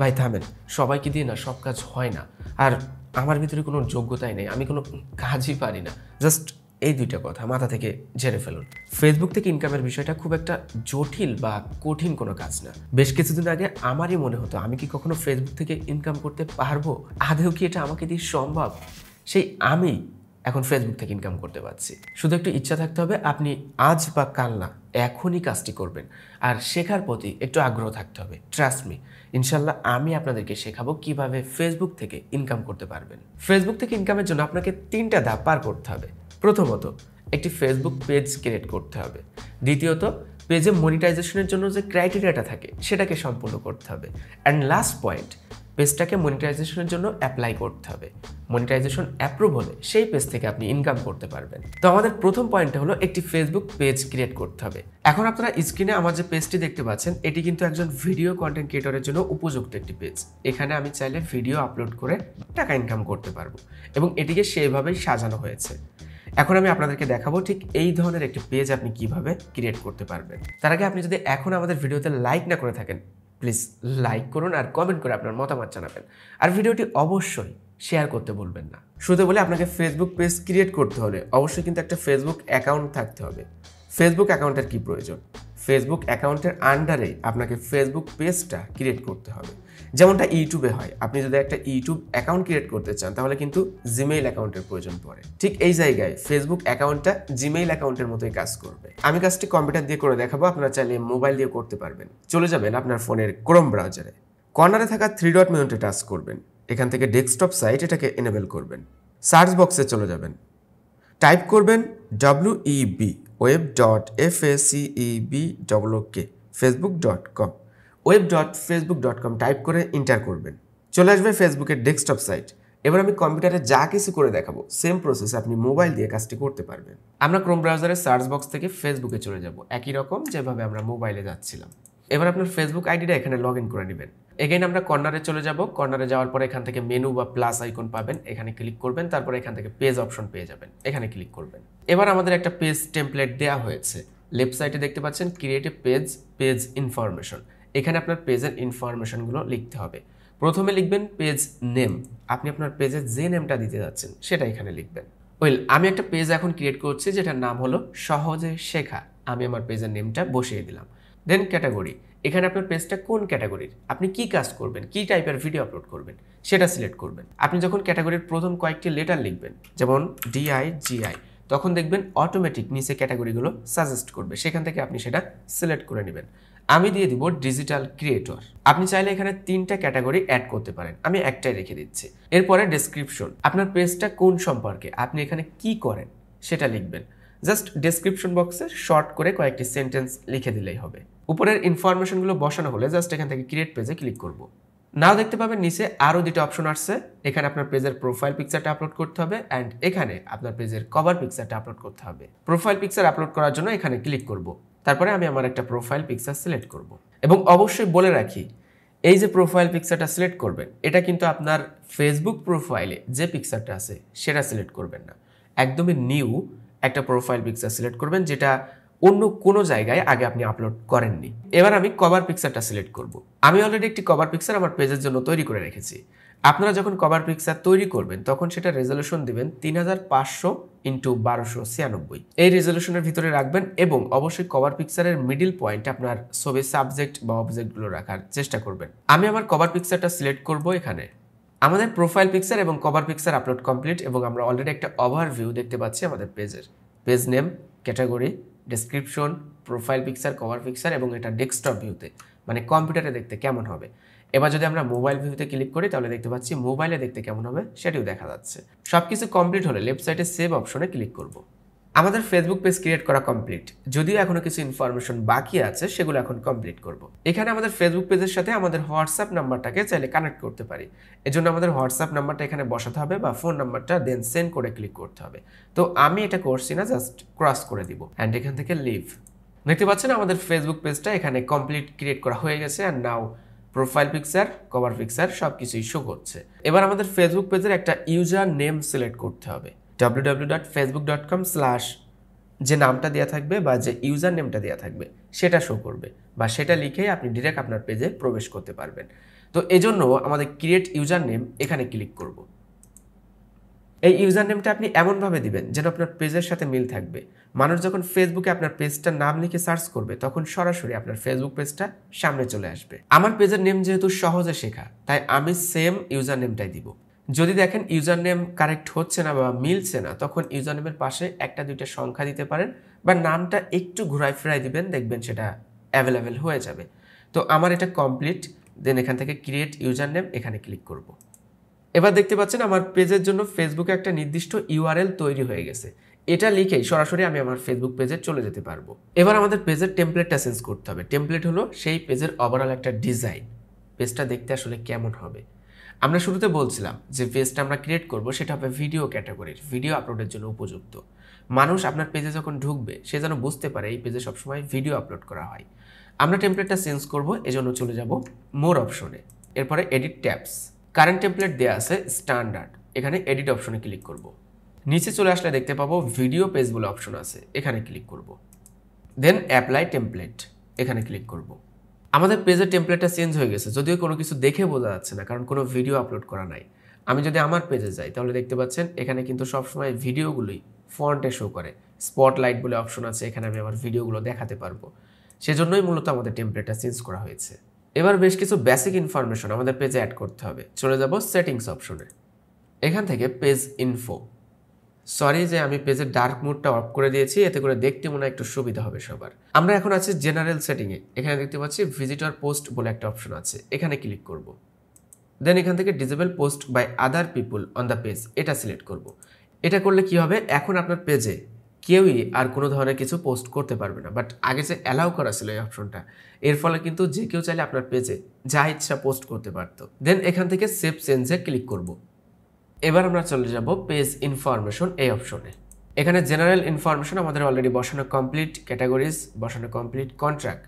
ভাই, থামেন। সবাইকে দিয়ে না, সব কাজ হয় না। আর আমার ভিতরে কোনো যোগ্যতাই নেই, আমি কোনো কাজই পারি না। জাস্ট এই দুইটা কথা, মাথা থেকে ঝেড়ে ফেলুন। ফেসবুক থেকে ইনকামের বিষয়টা খুব একটা জটিল বা কঠিন কোনো কাজ না। বেশ কিছুদিন আগে আমারই মনে হতো, আমি কি কখনো ফেসবুক থেকে ইনকাম করতে পারব? আদেও কি এটা আমাকে দিয়ে সম্ভব? সেই আমি এখন ফেসবুক থেকে ইনকাম করতে পারছি। শুধু একটু ইচ্ছা থাকতে হবে, আপনি আজ বা কাল না, এখনই কাজটি করবেন। আর শেখার প্রতি একটু আগ্রহ থাকতে হবে। ট্রাস্ট মি ইনশাল্লাহ আমি আপনাদেরকে শেখাবো কীভাবে ফেসবুক থেকে ইনকাম করতে পারবেন। ফেসবুক থেকে ইনকামের জন্য আপনাকে তিনটা ধাপ পার করতে হবে। প্রথমত, একটি ফেসবুক পেজ ক্রিয়েট করতে হবে। দ্বিতীয়ত পেজে মনিটাইজেশনের জন্য যে ক্রাইটেরিয়াটা থাকে, সেটাকে সম্পূর্ণ করতে হবে। অ্যান্ড লাস্ট পয়েন্ট পেজটাকে মনিটাইজেশনের জন্য অ্যাপ্লাই করতে হবে। মনিটাইজেশন অ্যাপ্রুভ হলে সেই পেজ থেকে আপনি ইনকাম করতে পারবেন। তো আমাদের প্রথম পয়েন্টটা হলো একটি ফেসবুক পেজ ক্রিয়েট করতে হবে। এখন আপনারা স্ক্রিনে আমার যে পেজটি দেখতে পাচ্ছেন, এটি কিন্তু একজন ভিডিও কন্টেন্ট ক্রিয়েটরের জন্য উপযুক্ত একটি পেজ এখানে আমি চাইলে ভিডিও আপলোড করে টাকা ইনকাম করতে পারব এবং এটিকে সেইভাবেই সাজানো হয়েছে। এখন আমি আপনাদেরকে দেখাবো ঠিক এই ধরনের একটি পেজ আপনি কীভাবে ক্রিয়েট করতে পারবেন। তার আগে আপনি যদি এখন আমাদের ভিডিওতে লাইক না করে থাকেন প্লিজ লাইক করুন আর কমেন্ট করে আপনার মতামত জানাবেন। আর ভিডিওটি অবশ্যই শেয়ার করতে বলবেন না। শুধু বলে আপনাকে ফেসবুক পেজ ক্রিয়েট করতে হলে অবশ্যই কিন্তু একটা ফেসবুক অ্যাকাউন্ট থাকতে হবে। ফেসবুক অ্যাকাউন্টের কি প্রয়োজন? ফেসবুক অ্যাকাউন্টের আন্ডারে আপনাকে ফেসবুক পেজটা ক্রিয়েট করতে হবে। যেমনটা ইউটিউবে হয়, আপনি যদি একটা ইউটিউব অ্যাকাউন্ট ক্রিয়েট করতে চান, তাহলে কিন্তু জিমেইল অ্যাকাউন্টের প্রয়োজন পড়ে। ঠিক এই জায়গায় ফেসবুক অ্যাকাউন্টটা জিমেইল অ্যাকাউন্টের মতোই কাজ করবে। আমি কাজটি কম্পিউটার দিয়ে করে দেখাবো, আপনারা চাইলে মোবাইল দিয়ে করতে পারবেন। চলে যাবেন আপনার ফোনের ক্রোম ব্রাউজারে কর্নারে থাকা থ্রি ডট মেনুতে টাচ করবেন। এখান থেকে ডেস্কটপ সাইট এটাকে এনেবেল করবেন। সার্চ বক্সে চলে যাবেন। টাইপ করবেন W B web dot F A B W K Facebook dot com web dot Facebook dot com type করে ইন্টার করবেন। চলে আসবে ফেসবুকের ডেস্কটপ সাইট এবার আমি কম্পিউটারে যা কিছু করে দেখাবো সেম প্রসেস আপনি মোবাইল দিয়ে কাজটি করতে পারবেন। আমরা ক্রোম ব্রাউজারের সার্চ বক্স থেকে ফেসবুকে চলে যাব, একই রকম যেভাবে আমরা মোবাইলে যাচ্ছিলাম। এবার আপনার ফেসবুক আইডিটা এখানে লগ ইন করে নেবেন। এগেইন আমরা কর্নারে চলে যাব। কর্নারে যাওয়ার পরে এখান থেকে মেনু বা প্লাস আইকন পাবেন। এখানে ক্লিক করবেন, তারপরে এখান থেকে পেজ অপশন পেয়ে যাবেন। এখানে ক্লিক করবেন। এবার আমাদের একটা পেজ টেমপ্লেট দেওয়া হয়েছে। লেফট সাইডে দেখতে পাচ্ছেন ক্রিয়েটিভ পেজ পেজ ইনফরমেশন এখানে আপনার পেজের ইনফরমেশনগুলো লিখতে হবে। প্রথমে লিখবেন পেজ নেম আপনি আপনার পেজের যে নেমটা দিতে যাচ্ছেন, সেটা এখানে লিখবেন। ওয়েল আমি একটা পেজ এখন ক্রিয়েট করছি, যেটার নাম হলো সহজে শেখা। আমি আমার পেজের নেমটা বসিয়ে দিলাম। দেন ক্যাটাগরি এখানে আপনার পেজটা কোন ক্যাটাগরির আপনি কি কাজ করবেন? কি টাইপের ভিডিও আপলোড করবেন? সেটা সিলেক্ট করবেন। আপনি যখন ক্যাটাগরির প্রথম কয়েকটি লেটার লিখবেন, যেমন ডিআই জিআই তখন দেখবেন অটোমেটিক নিচে ক্যাটাগরিগুলো সাজেস্ট করবে। সেখান থেকে আপনি সেটা সিলেক্ট করে নেবেন। আমি দিয়ে দিব ডিজিটাল ক্রিয়েটর আপনি চাইলে এখানে তিনটা ক্যাটাগরি অ্যাড করতে পারেন। আমি একটাই রেখে দিচ্ছি। এরপরে ডেসক্রিপশন আপনার পেজটা কোন সম্পর্কে? আপনি এখানে কি করেন? সেটা লিখবেন। জাস্ট ডেসক্রিপশন বক্সে শর্ট করে কয়েকটি সেন্টেন্স লিখে দিলেই হবে। উপরের ইনফরমেশনগুলো বসানো হলে জাস্ট এখান থেকে ক্রিয়েট পেজে ক্লিক করব। নাও দেখতে পাবেন নিচে আরও দুটো অপশন আসছে। এখানে আপনার পেজের প্রোফাইল পিকচারটা আপলোড করতে হবে অ্যান্ড এখানে আপনার পেজের কভার পিকচারটা আপলোড করতে হবে। প্রোফাইল পিকচার আপলোড করার জন্য এখানে ক্লিক করব। তারপরে আমি আমার একটা প্রোফাইল পিকচার সিলেক্ট করব। এবং অবশ্যই বলে রাখি, এই যে প্রোফাইল পিকচারটা সিলেক্ট করবেন, এটা কিন্তু আপনার ফেসবুক প্রোফাইলে যে পিকচারটা আছে, সেটা সিলেক্ট করবেন না। একদমই নিউ একটা প্রোফাইল পিকচার সিলেক্ট করবেন, যেটা অন্য কোনো জায়গায় আগে আপনি আপলোড করেননি। এবার আমি কভার পিকচারটা সিলেক্ট করব। আমি অলরেডি একটি কভার পিকচার আমার পেজের জন্য তৈরি করে রেখেছি। আপনারা যখন কভার পিকচার তৈরি করবেন, তখন সেটা রেজলিউশন দিবেন তিন হাজার পাঁচশো ইন্টু বারোশো ছিয়ানব্বই। এই রেজলিউশনের ভিতরে রাখবেন এবং অবশ্যই কভার পিকচারের মিডিল পয়েন্ট আপনার ছবির সাবজেক্ট বা অবজেক্টগুলো রাখার চেষ্টা করবেন। আমি আমার কভার পিকচারটা সিলেক্ট করব এখানে। আমাদের প্রোফাইল পিকচার এবং কভার পিকচার আপলোড কমপ্লিট এবং আমরা অলরেডি একটা ওভারভিউ দেখতে পাচ্ছি আমাদের পেজের page name category description profile picture cover picture এবং এটা ডেস্কটপ ভিউতে মানে কম্পিউটারে দেখতে কেমন হবে। এবার যদি আমরা মোবাইল ভিউতে ক্লিক করি, তাহলে দেখতে পাচ্ছি মোবাইলে দেখতে কেমন হবে সেটিও দেখা যাচ্ছে। সব কিছু কমপ্লিট হলে লেফট সাইডে সেভ অপশনে ক্লিক করব। আমাদের ফেসবুক পেজ ক্রিয়েট করা কমপ্লিট যদিও এখনও কিছু ইনফরমেশন বাকি আছে, সেগুলো এখন কমপ্লিট করব। এখানে আমাদের ফেসবুক পেজের সাথে আমাদের হোয়াটসঅ্যাপ নাম্বারটাকে চাইলে কানেক্ট করতে পারি। এজন্য আমাদের হোয়াটসঅ্যাপ নাম্বারটা এখানে বসাতে হবে বা ফোন নাম্বারটা দেন সেন্ড করে ক্লিক করতে হবে। তো আমি এটা করছি না জাস্ট ক্রস করে দিব। অ্যান্ড এখান থেকে লিভ দেখতে পাচ্ছেন আমাদের ফেসবুক পেজটা এখানে কমপ্লিট ক্রিয়েট করা হয়ে গেছে and now profile picture cover picture সব কিছুই শো করছে এবার আমাদের ফেসবুক পেজের একটা ইউজার নেম সিলেক্ট করতে হবে। W W dot Facebook dot com slash যে নামটা দেওয়া থাকবে বা যে ইউজার নেমটা দেওয়া থাকবে, সেটা শো করবে বা সেটা লিখেই আপনি ডিরেক্ট আপনার পেজে প্রবেশ করতে পারবেন। তো এজন্য আমাদের ক্রিয়েট ইউজার নেম এখানে ক্লিক করব। এই ইউজার নেমটা আপনি এমনভাবে দিবেন যেন আপনার পেজের সাথে মিল থাকবে। মানুষ যখন ফেসবুকে আপনার পেজটার নাম লিখে সার্চ করবে, তখন সরাসরি আপনার ফেসবুক পেজটা সামনে চলে আসবে। আমার পেজের নেম যেহেতু সহজে শেখা, তাই আমি সেম ইউজার নেমটাই দিব। যদি দেখেন ইউজার নেম কারেক্ট হচ্ছে না বা মিলছে না, তখন ইউজার নেমের পাশে একটা দুইটা সংখ্যা দিতে পারেন বা নামটা একটু ঘুরাই ফিরাই দিবেন, দেখবেন সেটা অ্যাভেলেবেল হয়ে যাবে। তো আমার এটা কমপ্লিট দেন এখান থেকে ক্রিয়েট ইউজার নেম এখানে ক্লিক করব। এবার দেখতে পাচ্ছেন আমার পেজের জন্য ফেসবুকে একটা নির্দিষ্ট ইউআরএল তৈরি হয়ে গেছে। এটা লিখেই সরাসরি আমি আমার ফেসবুক পেজে চলে যেতে পারব। এবার আমাদের পেজের টেমপ্লেটটা চেঞ্জ করতে হবে। টেমপ্লেট হলো সেই পেজের ওভারঅল একটা ডিজাইন পেজটা দেখতে আসলে কেমন হবে। আমরা শুরুতে বলছিলাম যে পেজটা আমরা ক্রিয়েট করব সেটা হবে ভিডিও ক্যাটাগরির ভিডিও আপলোডের জন্য উপযুক্ত। মানুষ আপনার পেজে যখন ঢুকবে, সে যেন বুঝতে পারে এই পেজে সবসময় ভিডিও আপলোড করা হয়। আমরা টেমপ্লেটটা চেঞ্জ করব এজন্য চলে যাব মোর অপশনে এরপরে এডিট ট্যাপস কারেন্ট টেমপ্লেট দেওয়া আছে স্ট্যান্ডার্ড এখানে এডিট অপশনে ক্লিক করব। নিচে চলে আসলে দেখতে পাবো ভিডিও পেজ বলে অপশন আছে, এখানে ক্লিক করব। দেন অ্যাপ্লাই টেমপ্লেট এখানে ক্লিক করব। আমাদের পেজের টেমপ্লেটটা চেঞ্জ হয়ে গেছে, যদিও কোনো কিছু দেখে বোঝা যাচ্ছে না, কারণ কোনো ভিডিও আপলোড করা নাই। আমি যদি আমার পেজে যাই, তাহলে দেখতে পাচ্ছেন এখানে কিন্তু সবসময় ভিডিওগুলোই ফন্টে শো করে। স্পটলাইট বলে অপশন আছে, এখানে আমি আমার ভিডিওগুলো দেখাতে পারব। সেজন্যই মূলত আমাদের টেমপ্লেটটা চেঞ্জ করা হয়েছে। এবার বেশ কিছু বেসিক ইনফরমেশন আমাদের পেজে অ্যাড করতে হবে। চলে যাব সেটিংস অপশনে এখান থেকে পেজ ইনফো সরি যে আমি পেজের ডার্ক মুডটা অফ করে দিয়েছি, এতে করে দেখতে মনে একটু সুবিধা হবে সবার। আমরা এখন আছি জেনারেল সেটিংয়ে এখানে দেখতে পাচ্ছি ভিজিটর পোস্ট বলে একটা অপশন আছে। এখানে ক্লিক করব। দেন এখান থেকে disable post by other people on the page এটা সিলেক্ট করব। এটা করলে কি হবে? এখন আপনার পেজে কেউই আর কোনো ধরনের কিছু পোস্ট করতে পারবে না। বাট আগে যে অ্যালাউ করা ছিল এই অপশনটা এর ফলে কিন্তু যে কেউ চাইলে আপনার পেজে যা ইচ্ছা পোস্ট করতে পারতো। দেন এখান থেকে সেভ চেঞ্জে ক্লিক করব। এবার আমরা চলে যাব পেজ ইনফরমেশন এই অপশনে এখানে জেনারেল ইনফরমেশন আমাদের অলরেডি বসানো কমপ্লিট ক্যাটাগরিজ বসানো কমপ্লিট কন্ট্রাক্ট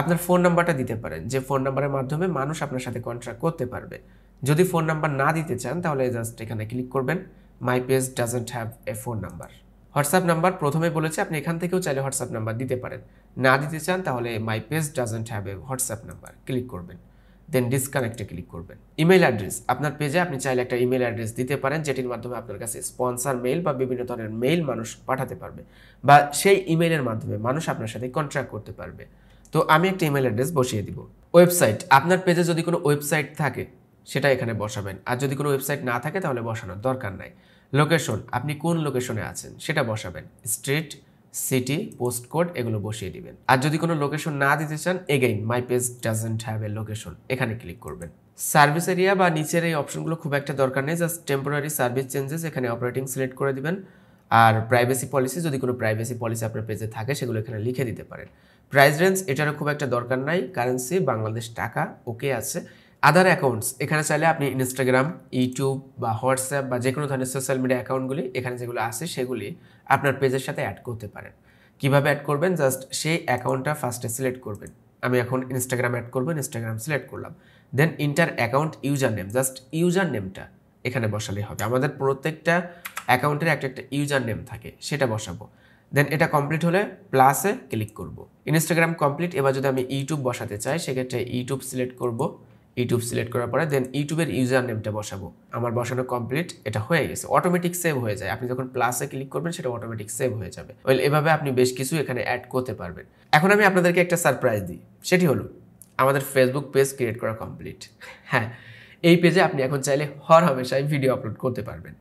আপনার ফোন নাম্বারটা দিতে পারেন। যে ফোন নাম্বারের মাধ্যমে মানুষ আপনার সাথে কন্ট্রাক্ট করতে পারবে। যদি ফোন নাম্বার না দিতে চান, তাহলে জাস্ট এখানে ক্লিক করবেন my page doesn't have a phone number WhatsApp number প্রথমে বলেছে, আপনি এখান থেকেও চাইলে হোয়াটসঅ্যাপ নাম্বার দিতে পারেন। না দিতে চান, তাহলে my page doesn't have a WhatsApp number click করবেন। দেন ডিসকানেক্টে ক্লিক করবেন। ইমেল অ্যাড্রেস আপনার পেজে আপনি চাইলে একটা ইমেল অ্যাড্রেস দিতে পারেন, যেটির মাধ্যমে আপনার কাছে স্পন্সার মেইল বা বিভিন্ন ধরনের মেইল মানুষ পাঠাতে পারবে বা সেই ইমেইলের মাধ্যমে মানুষ আপনার সাথে কন্ট্রাক্ট করতে পারবে। তো আমি একটা ইমেল অ্যাড্রেস বসিয়ে দিব। ওয়েবসাইট আপনার পেজে যদি কোনো ওয়েবসাইট থাকে, সেটা এখানে বসাবেন। আর যদি কোনো ওয়েবসাইট না থাকে, তাহলে বসানোর দরকার নাই। লোকেশন আপনি কোন লোকেশনে আছেন, সেটা বসাবেন। স্ট্রিট সিটি পোস্ট কোড এগুলো বসিয়ে দিবেন। আর যদি কোনো লোকেশন না দিতে চান again my page doesn't have a location এখানে ক্লিক করবেন। সার্ভিস এরিয়া বা নিচের এই অপশনগুলো খুব একটা দরকার নেই জাস্ট টেম্পোরারি সার্ভিস চেঞ্জেস এখানে অপারেটিং সিলেক্ট করে দিবেন। আর প্রাইভেসি পলিসি যদি কোনো প্রাইভেসি পলিসি আপনার পেজে থাকে, সেগুলো এখানে লিখে দিতে পারেন। প্রাইস রেঞ্জ এটারও খুব একটা দরকার নাই কারেন্সি বাংলাদেশ টাকা ওকে আছে। আদার অ্যাকাউন্টস এখানে চাইলে আপনি ইনস্টাগ্রাম ইউটিউব বা হোয়াটসঅ্যাপ বা যে কোনো ধরনের সোশ্যাল মিডিয়া অ্যাকাউন্টগুলি এখানে যেগুলো আছে সেগুলি আপনার পেজের সাথে অ্যাড করতে পারেন। কীভাবে অ্যাড করবেন? জাস্ট সেই অ্যাকাউন্টটা ফার্স্টে সিলেক্ট করবেন। আমি এখন ইনস্টাগ্রাম অ্যাড করব ইনস্টাগ্রাম সিলেক্ট করলাম। Then enter account user name just user নেমটা এখানে বসালেই হবে। আমাদের প্রত্যেকটা অ্যাকাউন্টের একটা একটা ইউজার নেম থাকে, সেটা বসাবো। দেন এটা কমপ্লিট হলে প্লাসে ক্লিক করব। ইনস্টাগ্রাম কমপ্লিট এবার যদি আমি ইউটিউব বসাতে চাই, সেক্ষেত্রে ইউটিউব সিলেক্ট করব। ইউটিউব সিলেক্ট করার পরে দেন ইউটিউবের ইউজার নেমটা বসাবো। আমার বসানো কমপ্লিট এটা হয়ে গেছে অটোমেটিক সেভ হয়ে যায়। আপনি যখন প্লাসে ক্লিক করবেন, সেটা অটোমেটিক সেভ হয়ে যাবে। ওয়েল এভাবে আপনি বেশ কিছু এখানে অ্যাড করতে পারবেন। এখন আমি আপনাদেরকে একটা সারপ্রাইজ দিই। সেটি হলো, আমাদের ফেসবুক পেজ ক্রিয়েট করা কমপ্লিট হ্যাঁ এই পেজে আপনি এখন চাইলে হর হামেশায় ভিডিও আপলোড করতে পারবেন।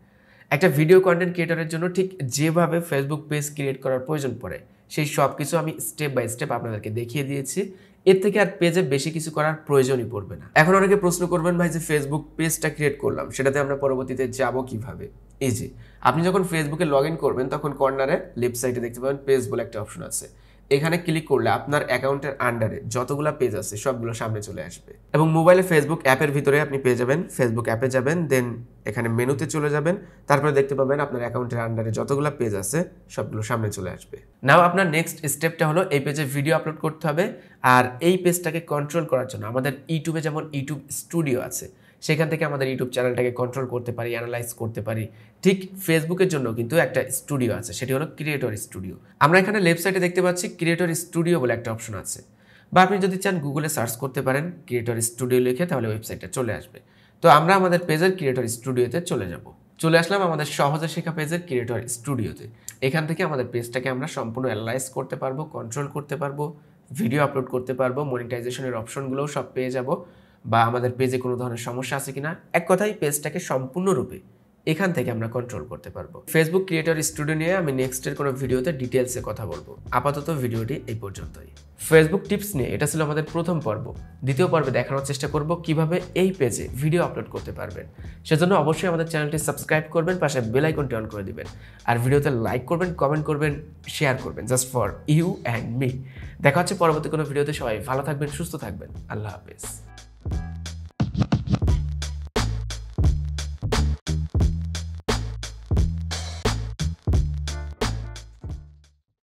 একটা ভিডিও কন্টেন্ট ক্রিয়েটরের জন্য ঠিক যেভাবে ফেসবুক পেজ ক্রিয়েট করার প্রয়োজন পড়ে, সেই সব কিছু আমি স্টেপ বাই স্টেপ আপনাদেরকে দেখিয়ে দিয়েছি। এর থেকে আর পেজে বেশি কিছু করার প্রয়োজনই পড়বে না। এখন অনেকে প্রশ্ন করবেন, ভাই, যে ফেসবুক পেজটা ক্রিয়েট করলাম, সেটাতে আমরা পরবর্তীতে যাব কীভাবে? এই যে, আপনি যখন ফেসবুকে লগ করবেন, তখন কর্নারে লেফট সাইডে দেখতে পাবেন পেজ বলে একটা অপশন আছে। এখানে ক্লিক করলে আপনার অ্যাকাউন্টের আন্ডারে যতগুলো পেজ আছে সবগুলো সামনে চলে আসবে। এবং মোবাইলে ফেসবুক অ্যাপের ভিতরে আপনি পেয়ে যাবেন। ফেসবুক অ্যাপে যাবেন দেন এখানে মেনুতে চলে যাবেন। তারপরে দেখতে পাবেন আপনার অ্যাকাউন্টের আন্ডারে যতগুলো পেজ আছে সবগুলো সামনে চলে আসবে। নাও আপনার নেক্সট স্টেপটা হলো এই পেজে ভিডিও আপলোড করতে হবে। আর এই পেজটাকে কন্ট্রোল করার জন্য আমাদের ইউটিউবে যেমন ইউটিউব স্টুডিও আছে সেখান থেকে আমাদের ইউটিউব চ্যানেলটাকে কন্ট্রোল করতে পারি অ্যানালাইজ করতে পারি। ঠিক ফেসবুকের জন্য কিন্তু একটা স্টুডিও আছে, সেটি হলো ক্রিয়েটর স্টুডিও আমরা এখানে লেফট দেখতে পাচ্ছি ক্রিয়েটর স্টুডিও বলে একটা অপশন আছে। বা আপনি যদি চান গুগলে সার্চ করতে পারেন ক্রিয়েটর স্টুডিও লিখে, তাহলে ওয়েবসাইটটা চলে আসবে। তো আমরা আমাদের পেজের ক্রিয়েটর স্টুডিওতে চলে যাব। চলে আসলাম আমাদের সহজে শেখা পেজের ক্রিয়েটর স্টুডিওতে এখান থেকে আমাদের পেজটাকে আমরা সম্পূর্ণ অ্যানালাইজ করতে পারব কন্ট্রোল করতে পারব ভিডিও আপলোড করতে পারব মনিটাইজেশনের অপশনগুলোও সব পেয়ে যাব। বা আমাদের পেজে কোনো ধরনের সমস্যা আছে কিনা, এক কথায় পেজটাকে সম্পূর্ণরূপে এখান থেকে আমরা কন্ট্রোল করতে পারব। ফেসবুক ক্রিয়েটর স্টুডিও নিয়ে আমি নেক্সটের কোনো ভিডিওতে ডিটেলসে কথা বলব। আপাতত ভিডিওটি এই পর্যন্তই। ফেসবুক টিপস নিয়ে, এটা ছিল আমাদের প্রথম পর্ব। দ্বিতীয় পর্বে দেখানোর চেষ্টা করব কীভাবে এই পেজে ভিডিও আপলোড করতে পারবেন। সেজন্য অবশ্যই আমাদের চ্যানেলটি সাবস্ক্রাইব করবেন, পাশে বেল আইকনটি অন করে দিবেন। আর ভিডিওতে লাইক করবেন কমেন্ট করবেন শেয়ার করবেন just for you and me দেখা হচ্ছে পরবর্তী কোনো ভিডিওতে সবাই ভালো থাকবেন, সুস্থ থাকবেন। আল্লাহ হাফেজ।